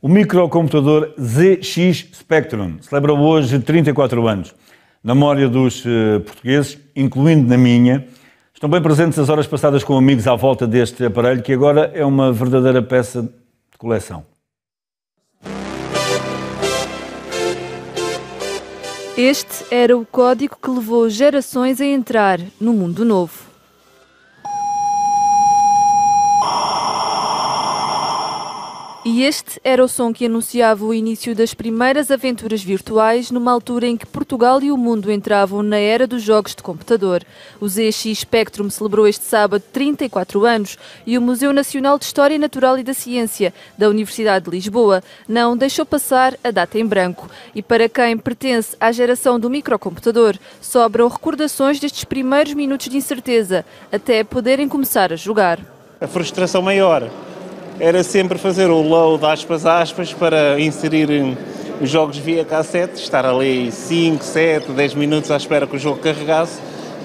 O microcomputador ZX Spectrum celebra hoje 34 anos. Na memória dos uh, portugueses, incluindo na minha, estão bem presentes as horas passadas com amigos à volta deste aparelho, que agora é uma verdadeira peça de coleção. Este era o código que levou gerações a entrar no mundo novo. E este era o som que anunciava o início das primeiras aventuras virtuais, numa altura em que Portugal e o mundo entravam na era dos jogos de computador. O ZX Spectrum celebrou este sábado 34 anos e o Museu Nacional de História Natural e da Ciência da Universidade de Lisboa não deixou passar a data em branco. E para quem pertence à geração do microcomputador, sobram recordações destes primeiros minutos de incerteza, até poderem começar a jogar. A frustração maior era sempre fazer o load aspas aspas para inserir os jogos via cassete, estar ali 5, 7, 10 minutos à espera que o jogo carregasse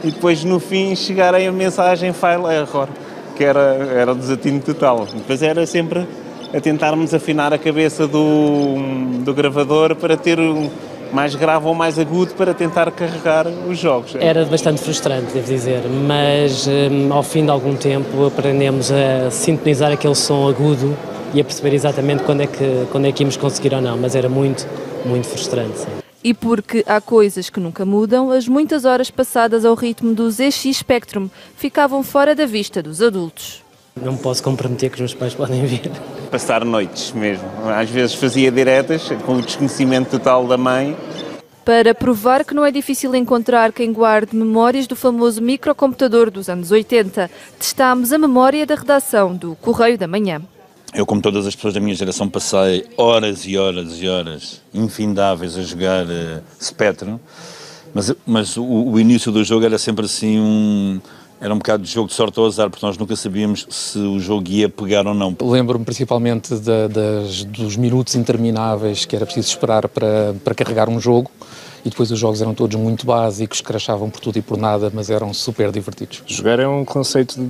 e depois no fim chegarem a mensagem file error, que era, era o desatino total. Depois era sempre a tentarmos afinar a cabeça do, do gravador para ter um, mais grave ou mais agudo para tentar carregar os jogos. Era bastante frustrante, devo dizer, mas um, ao fim de algum tempo aprendemos a sintonizar aquele som agudo e a perceber exatamente quando é que, quando é que íamos conseguir ou não, mas era muito, muito frustrante. Sim. E porque há coisas que nunca mudam, as muitas horas passadas ao ritmo do ZX Spectrum ficavam fora da vista dos adultos. Não posso comprometer que os meus pais podem ver. Passar noites mesmo. Às vezes fazia diretas, com o desconhecimento total da mãe. Para provar que não é difícil encontrar quem guarde memórias do famoso microcomputador dos anos 80, testámos a memória da redação do Correio da Manhã. Eu, como todas as pessoas da minha geração, passei horas e horas e horas infindáveis a jogar uh, Spectrum, mas, mas o, o início do jogo era sempre assim um era um bocado de jogo de sorte ao azar, porque nós nunca sabíamos se o jogo ia pegar ou não. Lembro-me principalmente da, das, dos minutos intermináveis que era preciso esperar para, para carregar um jogo e depois os jogos eram todos muito básicos, crachavam por tudo e por nada, mas eram super divertidos. Jogar é um conceito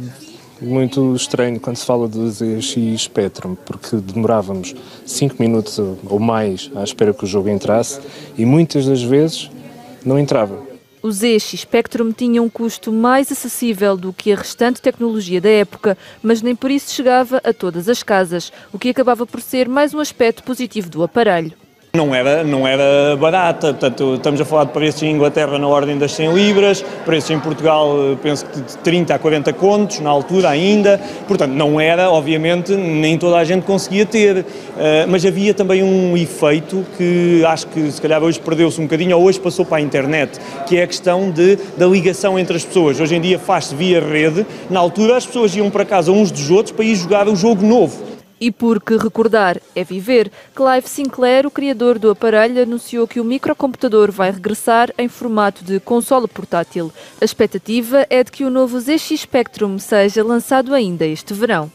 muito estranho quando se fala de ZX Spectrum, porque demorávamos 5 minutos ou mais à espera que o jogo entrasse e muitas das vezes não entrava. O ZX Spectrum tinha um custo mais acessível do que a restante tecnologia da época, mas nem por isso chegava a todas as casas, o que acabava por ser mais um aspecto positivo do aparelho. Não era, não era barata, portanto, estamos a falar de preços em Inglaterra na ordem das 100 libras, preços em Portugal, eh, penso que de 30 a 40 contos, na altura ainda, portanto, não era, obviamente, nem toda a gente conseguia ter, uh, mas havia também um efeito que acho que se calhar hoje perdeu-se um bocadinho, ou hoje passou para a internet, que é a questão de, da ligação entre as pessoas. Hoje em dia faz-se via rede, na altura as pessoas iam para casa uns dos outros para ir jogar o jogo novo. E porque recordar é viver, Clive Sinclair, o criador do aparelho, anunciou que o microcomputador vai regressar em formato de consola portátil. A expectativa é de que o novo ZX Spectrum seja lançado ainda este verão.